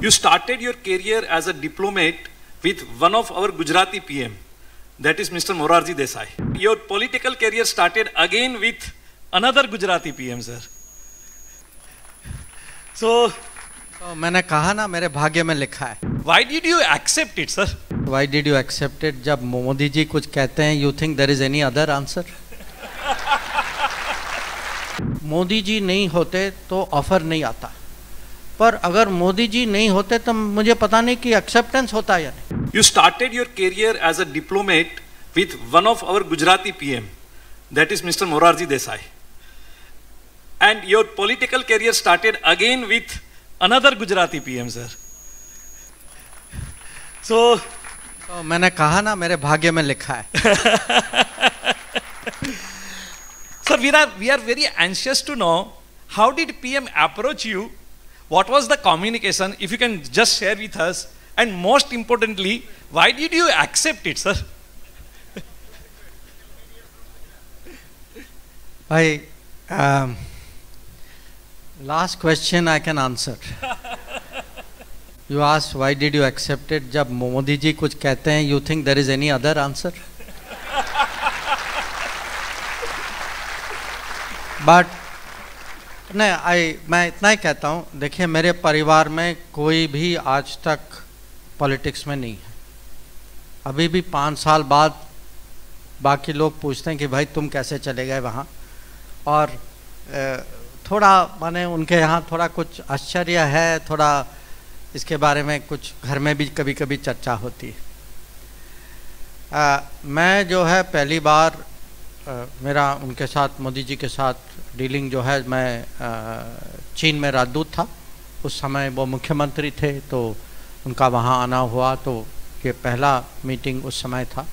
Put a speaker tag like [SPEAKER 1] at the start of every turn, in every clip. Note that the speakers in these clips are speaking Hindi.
[SPEAKER 1] You started your career as a diplomat with one of our Gujarati PM, that is Mr. Morarji Desai. Your political career started again with another Gujarati PM, sir. So,
[SPEAKER 2] तो मैंने कहा ना मेरे भाग्य में लिखा है
[SPEAKER 1] why did you accept it, sir?
[SPEAKER 2] Why did you accept it जब मोदी जी कुछ कहते हैं you think there is any other answer Modi ji नहीं होते तो ऑफ़र नहीं आता पर अगर मोदी जी नहीं होते तो मुझे पता नहीं कि एक्सेप्टेंस होता या नहीं।
[SPEAKER 1] You started your career as a diplomat with one of our Gujarati PM that is mister Morarji Desai and your political career started again with another Gujarati PM sir so
[SPEAKER 2] मैंने कहा ना मेरे भाग्य में लिखा है।
[SPEAKER 1] Sir we are we are very anxious to know how did PM approach you What was the communication? If you can just share with us. And most importantly, why did you accept it, sir?
[SPEAKER 2] भाई last question I can answer you as why did you accept it जब मोदी जी कुछ कहते हैं you think there is any other answer but नहीं आई मैं इतना ही कहता हूँ देखिए मेरे परिवार में कोई भी आज तक पॉलिटिक्स में नहीं है। अभी भी पाँच साल बाद बाकी लोग पूछते हैं कि भाई तुम कैसे चले गए वहाँ? और थोड़ा माने उनके यहाँ थोड़ा कुछ आश्चर्य है थोड़ा इसके बारे में कुछ घर में भी कभी कभी चर्चा होती है। अ, मैं जो है पहली बार मेरा उनके साथ मोदी जी के साथ डीलिंग जो है मैं चीन में राजदूत था। उस समय वो मुख्यमंत्री थे तो उनका वहाँ आना हुआ तो ये पहला मीटिंग उस समय था।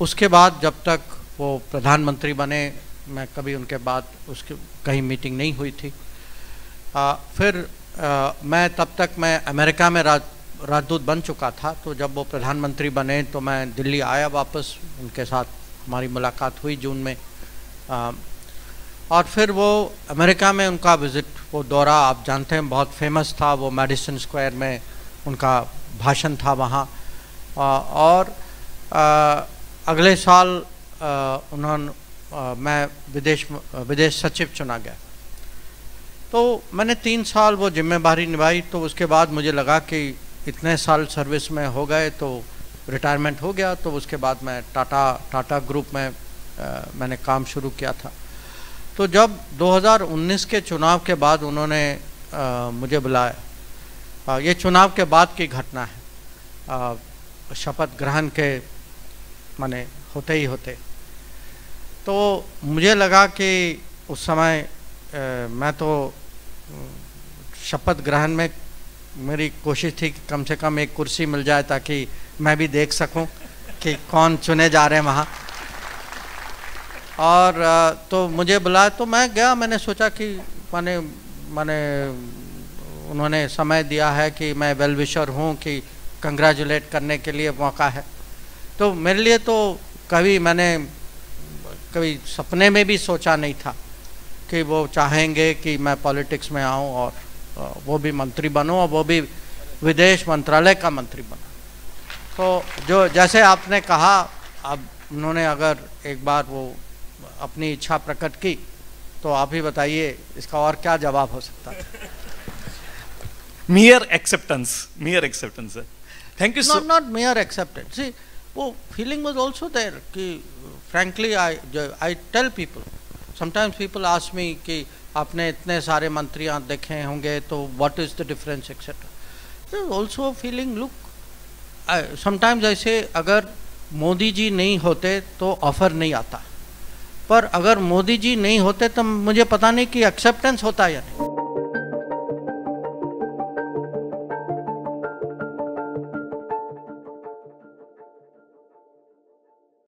[SPEAKER 2] उसके बाद जब तक वो प्रधानमंत्री बने मैं कभी उनके बाद उसके कहीं मीटिंग नहीं हुई थी। आ, फिर आ, मैं तब तक मैं अमेरिका में राज राजदूत बन चुका था तो जब वो प्रधानमंत्री बने तो मैं दिल्ली आया वापस उनके साथ हमारी मुलाकात हुई जून में। आ, और फिर वो अमेरिका में उनका विज़िट वो दौरा आप जानते हैं बहुत फ़ेमस था वो मेडिसन स्क्वायर में उनका भाषण था वहाँ। और आ, अगले साल उन्होंने मैं विदेश विदेश सचिव चुना गया। तो मैंने तीन साल वो ज़िम्मेदारी निभाई तो उसके बाद मुझे लगा कि इतने साल सर्विस में हो गए तो रिटायरमेंट हो गया तो उसके बाद मैं टाटा टाटा ग्रुप में आ, मैंने काम शुरू किया था। तो जब 2019 के चुनाव के बाद उन्होंने आ, मुझे बुलाया। ये चुनाव के बाद की घटना है। शपथ ग्रहण के माने होते ही होते। तो मुझे लगा कि उस समय आ, मैं तो शपथ ग्रहण में मेरी कोशिश थी कि कम से कम एक कुर्सी मिल जाए ताकि मैं भी देख सकूँ कि कौन चुने जा रहे हैं वहाँ। और तो मुझे बुलाया तो मैं गया, मैंने सोचा कि माने माने उन्होंने समय दिया है कि मैं वेल विशर हूँ कि कंग्रेचुलेट करने के लिए मौका है। तो मेरे लिए तो कभी मैंने, कभी सपने में भी सोचा नहीं था कि वो चाहेंगे कि मैं पॉलिटिक्स में आऊँ और वो भी मंत्री बनूँ और वो भी विदेश मंत्रालय का मंत्री बनूँ। तो जो जैसे आपने कहा अब उन्होंने अगर एक बार वो अपनी इच्छा प्रकट की तो आप ही बताइए इसका और क्या जवाब हो सकता था?
[SPEAKER 1] Mere acceptance mere acceptance thank you
[SPEAKER 2] not mere acceptance see वो फीलिंग वाज आल्सो देयर कि frankly I I tell people sometimes people ask me कि आपने इतने सारे मंत्रियाँ देखे होंगे तो what is the difference etcetera also feeling look I say अगर मोदी जी नहीं होते तो ऑफ़र नहीं आता। पर अगर मोदी जी नहीं होते तो मुझे पता नहीं कि एक्सेप्टेंस होता या नहीं।